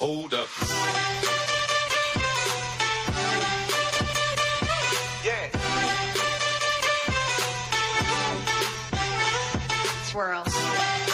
Hold up. Yeah. Swirls.